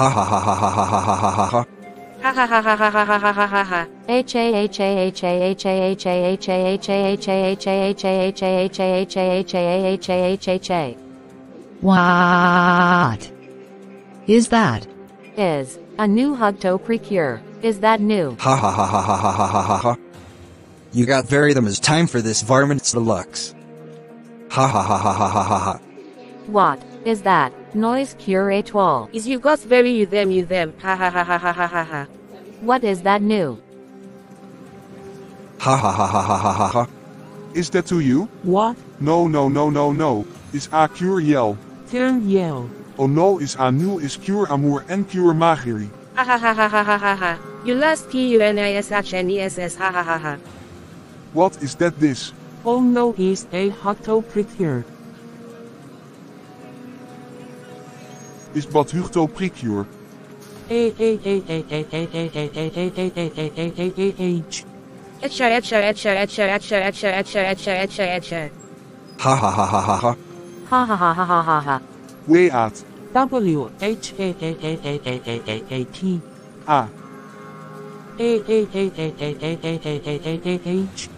Ha ha ha ha ha ha ha ha ha ha ha. Ha ha ha ha ha ha ha ha ha ha ha. H A H A H A H A H A H A H A H A H A H A H A H A H A H A H A H H A What is that? is a new Hugto Precure. Is that new? Ha ha ha ha ha ha ha ha ha ha. You got very them is time for this Varmintz Deluxe. Ha ha ha ha ha ha ha ha. What is that? Noise Cure Étoile. Is you got very you them you them. Ha ha ha ha ha ha ha ha. What is that new? Ha ha ha ha ha ha ha ha. Is that to you? What? No, no, no, no, no. Is a cure yell. Turn yell. Oh no, is a nu is cure amour en cure Macherie. Ha ha ha ha ha ha ha ha. You last P U N I S H N E S S ha ha ha ha. What is that this? Oh no is a hotto precure. Is bad Hugto precure. A A A A A A A A A A A A A A A A H. Etcher etcher etcher etcher etcher etcher etcher etcher etcher etcher. Ha ha ha ha ha ha. Ha ha ha ha ha ha ha. Way at. W H A A A A A A A A T. A A A A A A A A A A A H.